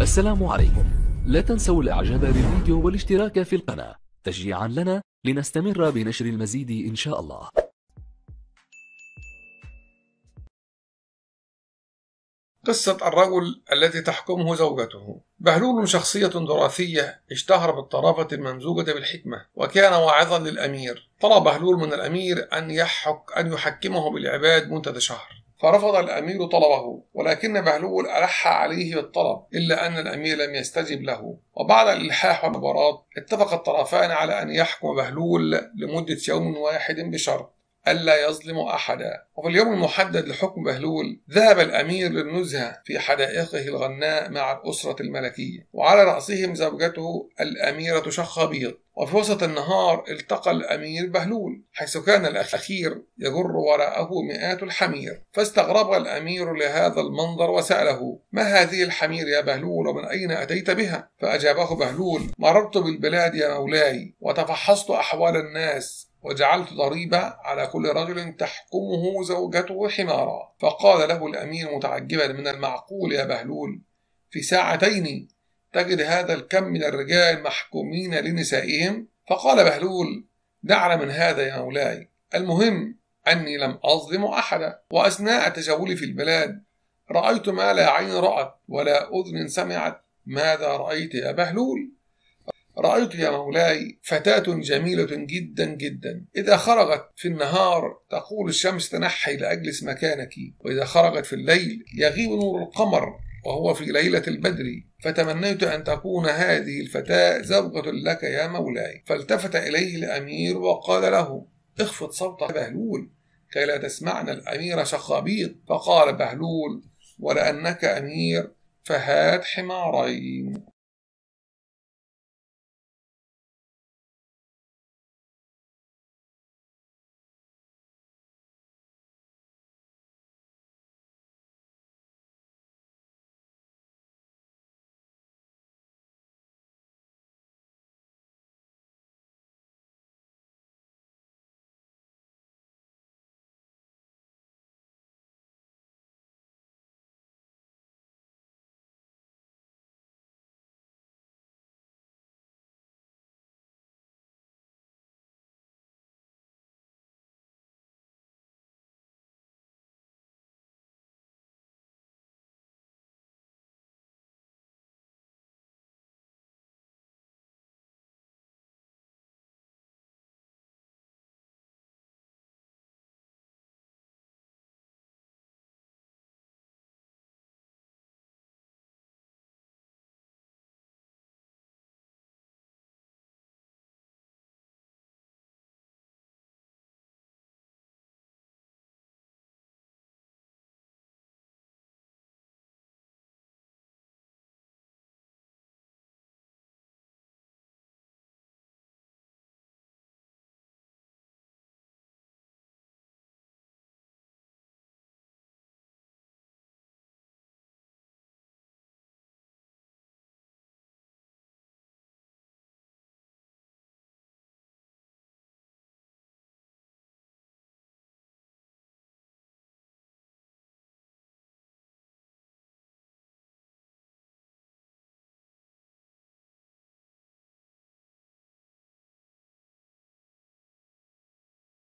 السلام عليكم. لا تنسوا الإعجاب بالفيديو والاشتراك في القناة. تشجيعا لنا لنستمر بنشر المزيد إن شاء الله. قصة الرجل التي تحكمه زوجته. بهلول شخصية تراثية اشتهر بالطرافة الممزوجة بالحكمة وكان واعظا للأمير. طلب بهلول من الأمير أن يحك أن يحكمه بالعباد منتدى شهر. فرفض الأمير طلبه ولكن بهلول ألح عليه بالطلب إلا أن الأمير لم يستجب له. وبعد الإلحاح والمباراة اتفق الطرفان على أن يحكم بهلول لمدة يوم واحد بشرط ألا يظلم أحدا. وفي اليوم المحدد لحكم بهلول ذهب الأمير للنزهة في حدائقه الغناء مع الأسرة الملكية وعلى رأسهم زوجته الأميرة شخابيط وفي وسط النهار التقى الأمير بهلول حيث كان الأخير يجر وراءه مئات الحمير. فاستغرب الأمير لهذا المنظر وسأله ما هذه الحمير يا بهلول ومن أين أتيت بها؟ فأجابه بهلول مررت بالبلاد يا مولاي وتفحصت أحوال الناس وجعلت ضريبة على كل رجل تحكمه زوجته حمارا. فقال له الأمير متعجبا من المعقول يا بهلول في ساعتين تجد هذا الكم من الرجال محكومين لنسائهم؟ فقال بهلول دعنا من هذا يا مولاي. المهم أني لم أظلم أحدا. وأثناء تجولي في البلاد رأيت ما لا عين رأت ولا أذن سمعت. ماذا رأيت يا بهلول؟ رأيت يا مولاي فتاة جميلة جدا جدا. إذا خرجت في النهار تقول الشمس تنحي لأجلس مكانك. وإذا خرجت في الليل يغيب نور القمر. وهو في ليلة البدر فتمنيت أن تكون هذه الفتاة زوجة لك يا مولاي. فالتفت إليه الأمير وقال له اخفض صوتك بهلول كي لا تسمعنا الأمير شخابيط. فقال بهلول ولأنك أمير فهات حمارين.